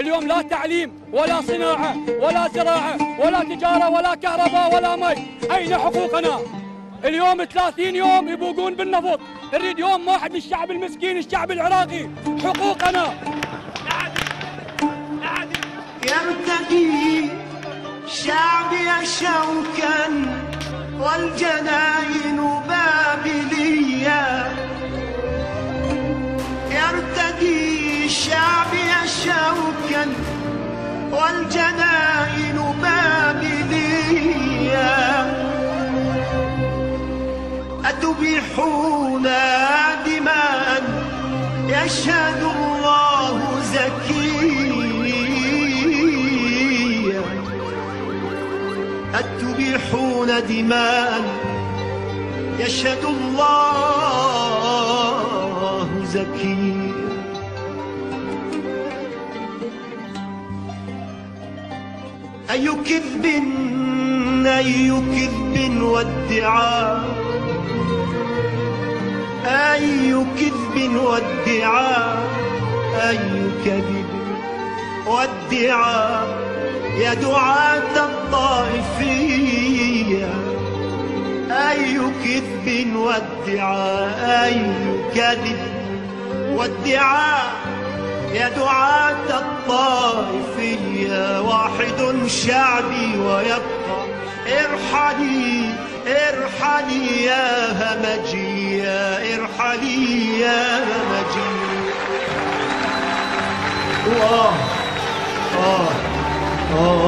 اليوم لا تعليم ولا صناعة ولا زراعة ولا تجارة ولا كهرباء ولا مي. أين حقوقنا؟ اليوم 30 يوم يبوقون بالنفط. نريد يوم واحد للشعب المسكين الشعب العراقي. حقوقنا. يرتدي شعبي شوكا والجناين والجناين بابلية أتبيحون دماء يشهد الله زكيا. أتبيحون دماء؟ يشهد الله زكيا. أي كذب أي كذب وادعاء أي كذب وادعاء أي كذب وادعاء يا دعاة الطائفية. أي كذب وادعاء أي كذب وادعاء يا دعاة الطائفية واحد شعبي ويبقى. ارحلي ارحلي يا همجية ارحلي يا همجية. آه آه آه